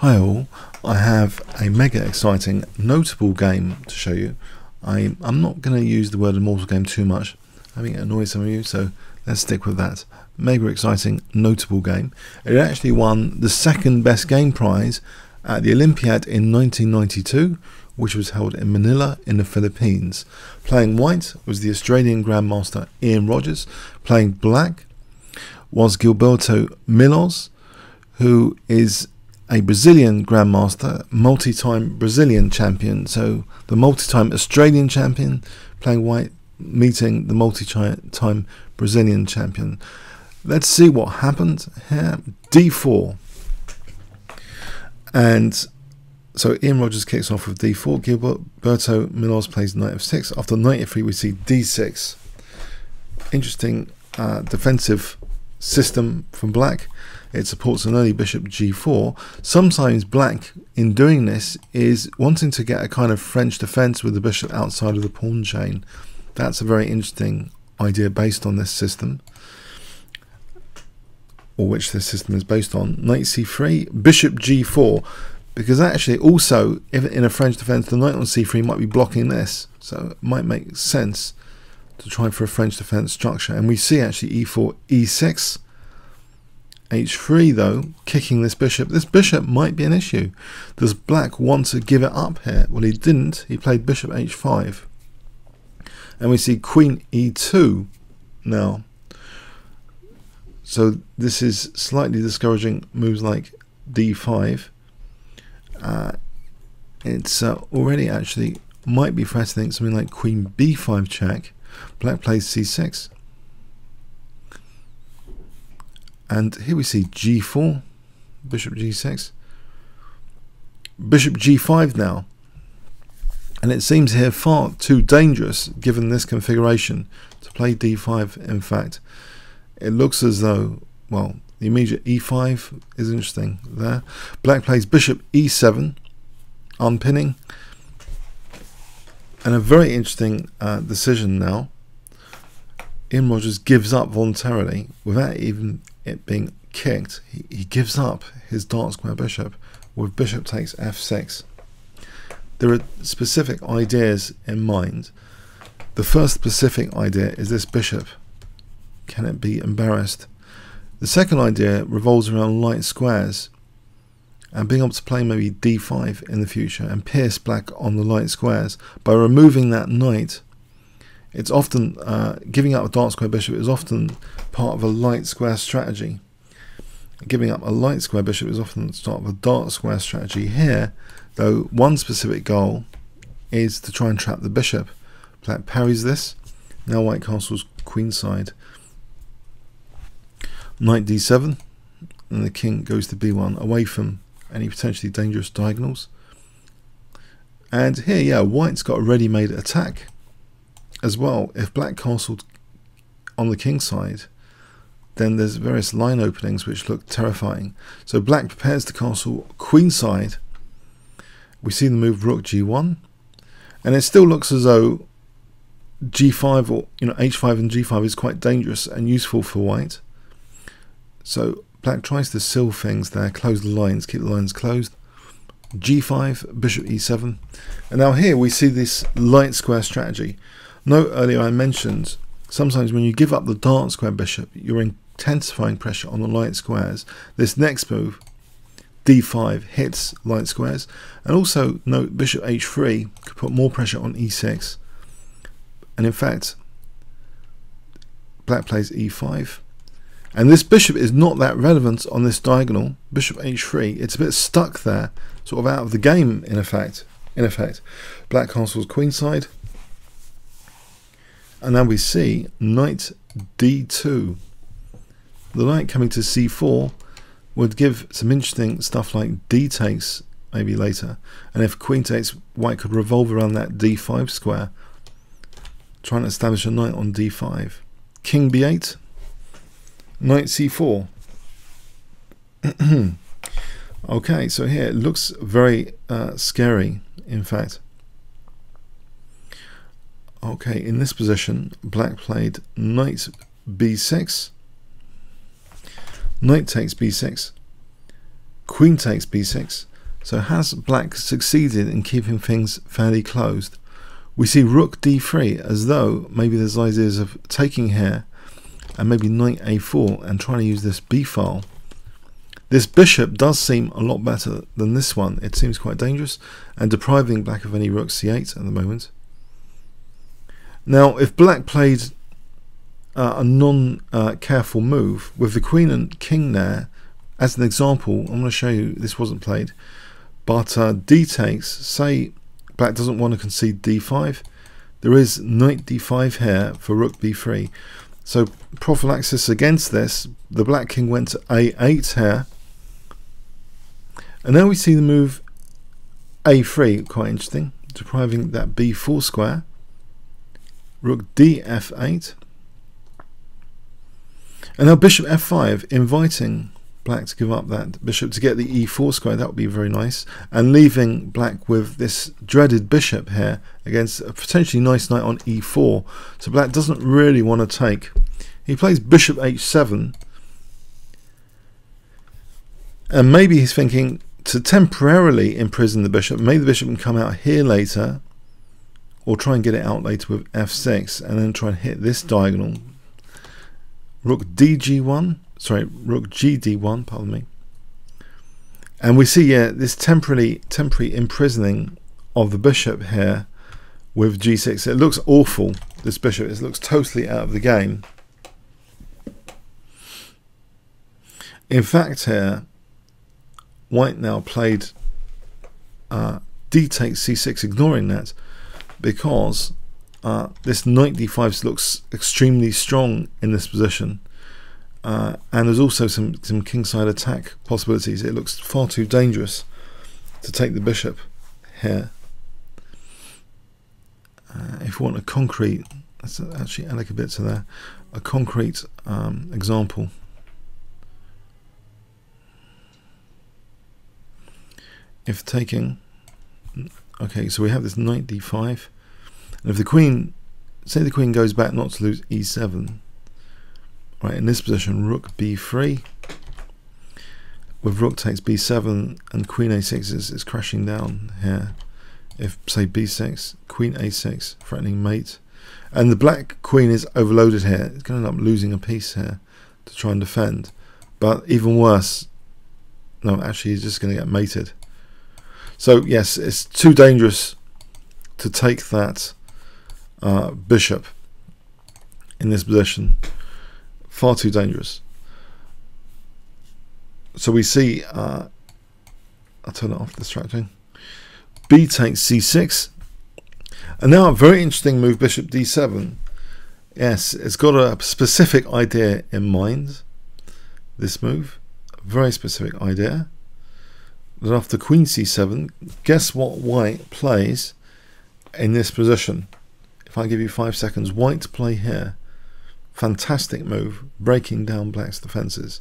Hi all, I have a mega exciting notable game to show you. I, I'm not going to use the word immortal game too much. I think it annoys some of you, so let's stick with that. Mega exciting notable game. It actually won the second best game prize at the Olympiad in 1992, which was held in Manila in the Philippines. Playing white was the Australian Grandmaster Ian Rogers. Playing black was Gilberto Milos, who is a Brazilian Grandmaster, multi time Brazilian champion. So the multi time Australian champion playing white, meeting the multi time Brazilian champion. Let's see what happened here. D4. And so Ian Rogers kicks off with D4. Gilberto Milos plays knight f6. After knight f3, we see D6. Interesting uh, defensive system from black. It supports an early bishop g4. Sometimes black, in doing this, is wanting to get a kind of French defense with the bishop outside of the pawn chain. That's a very interesting idea based on this system, or which this system is based on. Knight c3, bishop g4, because actually also, if in a French defense, the knight on c3 might be blocking this, so it might make sense to try for a French defense structure. And we see actually e4, e6, h3 though, kicking this bishop. This bishop might be an issue. Does black want to give it up here? Well, he didn't. He played bishop h5. And we see queen e2 now. So this is slightly discouraging moves like d5. Uh, it's uh, already actually might be threatening something like queen b5 check. Black plays c6. And here we see g4, bishop g6, bishop g5 now. And it seems here far too dangerous, given this configuration, to play d5, in fact. It looks as though, well, the immediate e5 is interesting there. Black plays bishop e7, unpinning. And a very interesting uh, decision now. Ian Rogers gives up voluntarily without even it being kicked, he, he gives up his dark square bishop with bishop takes f6. There are specific ideas in mind. The first specific idea is this bishop. Can it be embarrassed? The second idea revolves around light squares and being able to play maybe d5 in the future and pierce black on the light squares by removing that knight it's often uh, giving up a dark square bishop is often part of a light square strategy. Giving up a light square bishop is often the start of a dark square strategy here, though one specific goal is to try and trap the bishop. Black parries this. Now white castles queenside. Knight d7, and the king goes to b1 away from any potentially dangerous diagonals. And here, yeah, white's got a ready-made attack as well, if black castled on the king side, then there's various line openings which look terrifying. So black prepares to castle queen side. We see the move rook g1, and it still looks as though g5 or you know h5 and g5 is quite dangerous and useful for white. So black tries to seal things there, close the lines, keep the lines closed. g5, bishop e7, and now here we see this light square strategy. Note earlier I mentioned sometimes when you give up the dark square bishop, you're intensifying pressure on the light squares. This next move, d5, hits light squares. And also note bishop h3 could put more pressure on e6. And in fact, black plays e5. And this bishop is not that relevant on this diagonal. Bishop h3, it's a bit stuck there, sort of out of the game in effect. In effect, black castles queenside, and now we see knight d2. The knight coming to c4 would give some interesting stuff like d takes maybe later. And if queen takes, white could revolve around that d5 square, trying to establish a knight on d5. King b8, knight c4. okay, so here it looks very uh, scary, in fact. Okay, in this position, black played knight b6, knight takes b6, queen takes b6, So has black succeeded in keeping things fairly closed? We see rook d3 as though maybe there's ideas of taking here and maybe knight a4 and trying to use this b file. This bishop does seem a lot better than this one. It seems quite dangerous and depriving black of any rook c8 at the moment. Now, if black played uh, a non-careful uh, move with the queen and king there, as an example, I'm going to show you this wasn't played, but uh, d takes, say black doesn't want to concede d5, there is knight d5 here for rook b3. So prophylaxis against this, the black king went to a8 here, and now we see the move a3, quite interesting, depriving that b4 square, rook df8, and now bishop f5, inviting black to give up that bishop to get the e4 square. That would be very nice. And leaving black with this dreaded bishop here against a potentially nice knight on e4. So black doesn't really want to take. He plays bishop h7. And maybe he's thinking to temporarily imprison the bishop. Maybe the bishop can come out here later or try and get it out later with f6 and then try and hit this diagonal. Rook dg1 sorry rook gd1 pardon me. And we see yeah this temporary temporary imprisoning of the bishop here with g6 it looks awful this bishop. It looks totally out of the game. In fact here white now played uh, d takes c6 ignoring that because uh, this knight d5 looks extremely strong in this position. Uh, and there's also some, some kingside attack possibilities. It looks far too dangerous to take the bishop here. Uh, if you want a concrete, let's actually add a bit to there, a concrete um, example. If taking, okay, so we have this knight d5, and if the queen, say the queen goes back not to lose e7, right, in this position, rook b3, with rook takes b7 and queen a6 is, is crashing down here. If, say, b6, queen a6, threatening mate, and the black queen is overloaded here, it's going to end up losing a piece here to try and defend. But even worse, no, actually, he's just going to get mated. So, yes, it's too dangerous to take that uh, bishop in this position. Far too dangerous. So we see, uh, I'll turn it off, distracting. B takes c6. And now a very interesting move, bishop d7. Yes, it's got a specific idea in mind, this move. A very specific idea. That after queen c7, guess what white plays in this position? If I give you five seconds, white to play here. Fantastic move, breaking down black's defences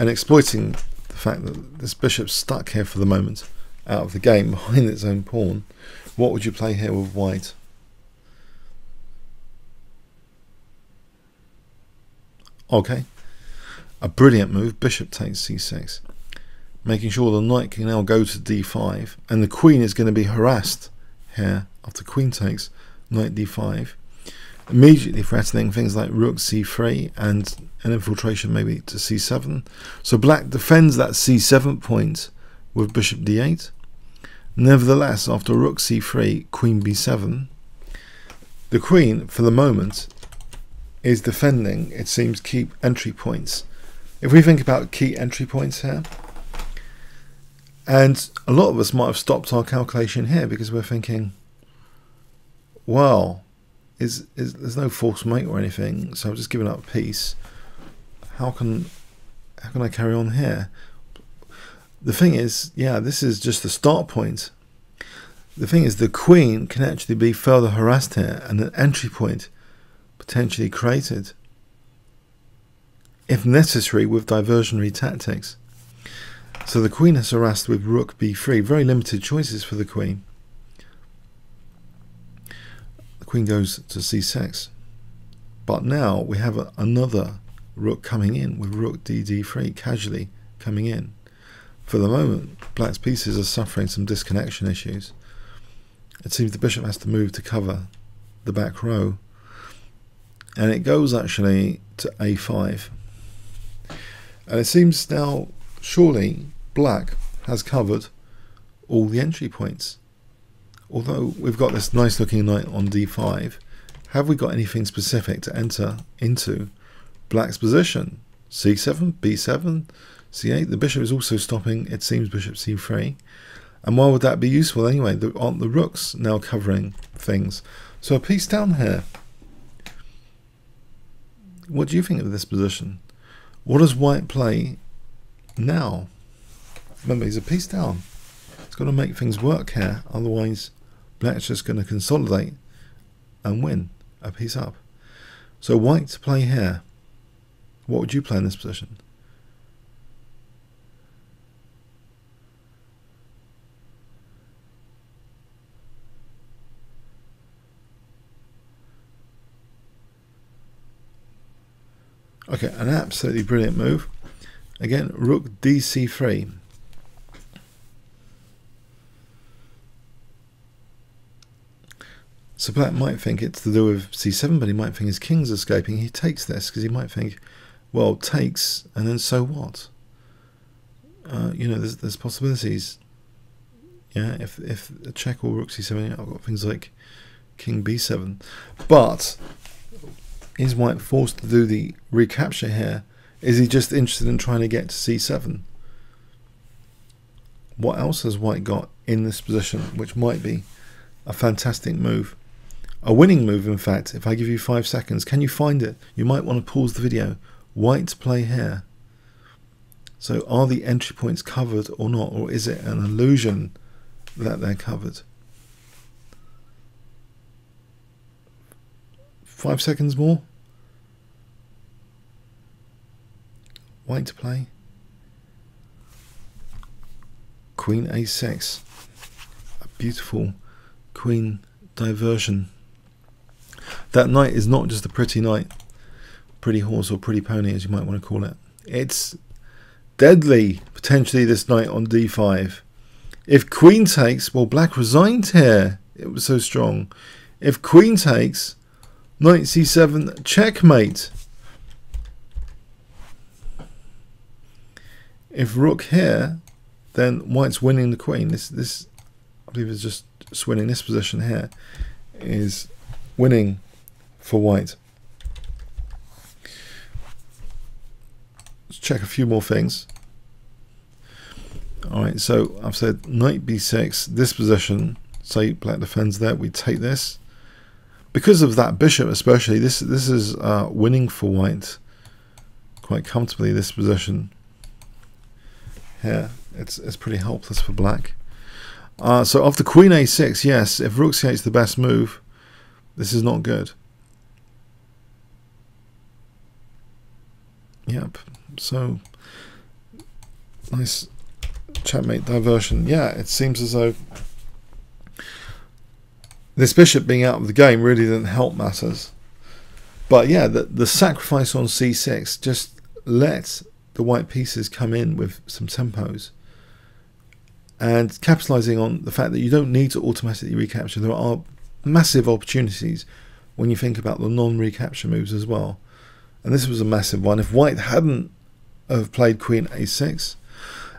and exploiting the fact that this bishop's stuck here for the moment out of the game behind its own pawn. What would you play here with white? Okay, a brilliant move, bishop takes c6, making sure the knight can now go to d5, and the queen is going to be harassed here after queen takes knight d5, immediately threatening things like rook c3 and an infiltration maybe to c7. So black defends that c7 point with bishop d8. Nevertheless, after rook c3, queen b7, the queen, for the moment, is defending, it seems, key entry points. If we think about key entry points here, and a lot of us might have stopped our calculation here because we're thinking, well, is, is there's no false mate or anything, so I'm just giving up a piece. How can how can I carry on here? The thing is, yeah, this is just the start point. The thing is, the queen can actually be further harassed here, and an entry point potentially created, if necessary, with diversionary tactics. So the queen is harassed with rook b3. Very limited choices for the queen. The queen goes to c6. But now we have a, another rook coming in with rook dd3 casually coming in. for the moment, black's pieces are suffering some disconnection issues. It seems the bishop has to move to cover the back row. And it goes actually to a5. And it seems now, surely, black has covered all the entry points. Although we've got this nice looking knight on d5, have we got anything specific to enter into black's position? c7, b7, c8. The bishop is also stopping, it seems, bishop c3. And why would that be useful anyway? Aren't the rooks now covering things? So a piece down here. What do you think of this position? What does white play now? Remember, he's a piece down. He's got to make things work here. Otherwise, black's just going to consolidate and win a piece up. So white to play here. What would you play in this position? Okay, an absolutely brilliant move. Again, rook dc3. So black might think it's to do with c7, but he might think his king's escaping. He takes this because he might think, well, takes, and then so what? Uh, you know, there's, there's possibilities. Yeah, if if a check or rook c7, I've got things like king b7. But is White forced to do the recapture here? Is he just interested in trying to get to c7? What else has White got in this position, which might be a fantastic move? A winning move, in fact, if I give you five seconds. Can you find it? You might want to pause the video. White play here. So are the entry points covered or not? Or is it an illusion that they're covered? Five seconds more. White to play. Queen a6. A beautiful queen diversion. That knight is not just a pretty knight, pretty horse or pretty pony as you might want to call it. It's deadly, potentially, this knight on d5. If queen takes, well, black resigned here. It was so strong. If queen takes, knight c7, checkmate. If rook here, then white's winning the queen. This, this, I believe, is just winning this position here. Is winning for white. Let's check a few more things. All right, so I've said knight b6. This position, say black defends there. We take this because of that bishop, especially. This this is uh, winning for white quite comfortably. This position here. It's, it's pretty helpless for black. Uh, so after queen a6, yes, if rook c8 is the best move, this is not good. Yep, so nice checkmate diversion. Yeah, it seems as though this bishop being out of the game really didn't help matters. But yeah, the, the sacrifice on c6 just let the white pieces come in with some tempos and capitalizing on the fact that you don't need to automatically recapture. There are massive opportunities when you think about the non-recapture moves as well. And this was a massive one. If white hadn't have played queen a6,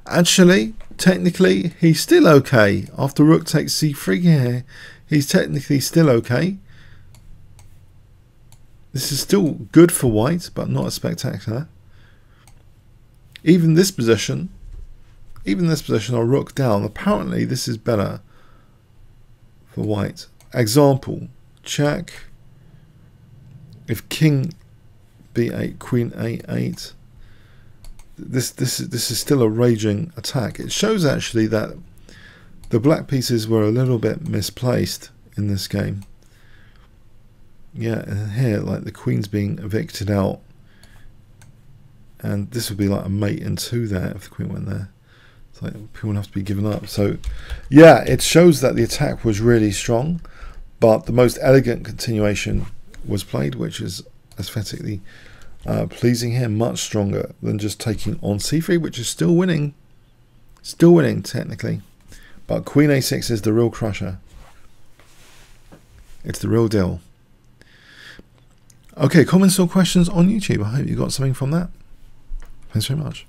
actually, technically, he's still okay. After rook takes c3 here, he's technically still okay. This is still good for white, but not a spectacular. Even this position, even this position, I'll rook down. Apparently, this is better for white. Example, check. If king b8, queen a8, this this is this is still a raging attack. It shows actually that the black pieces were a little bit misplaced in this game. Yeah, and here, like the queen's being evicted out and this would be like a mate and two there if the queen went there. It's like people have to be given up. So, yeah, it shows that the attack was really strong, but the most elegant continuation was played, which is aesthetically uh, pleasing here, much stronger than just taking on c3, which is still winning. Still winning, technically. But queen a6 is the real crusher. It's the real deal. Okay, comments or questions on YouTube. I hope you got something from that. Thanks very much.